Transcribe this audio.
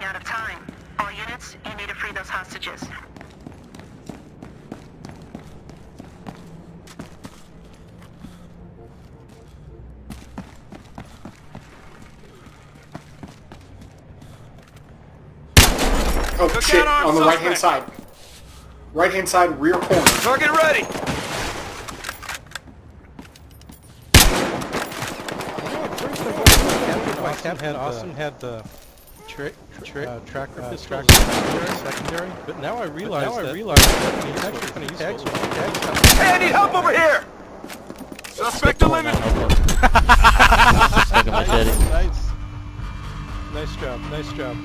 running out of time. All units, you need to free those hostages. Oh Look shit, out, on the right hand side. Right hand side, rear corner. Target ready! Austin had, Austin had the tra tra uh, tracker uh, pistol secondary, secondary, but now I realize now I realize that it's actually kind of tags tags. Hey, I need help over here! Suspect eliminated! Stuck a machete. Nice, nice job, nice job.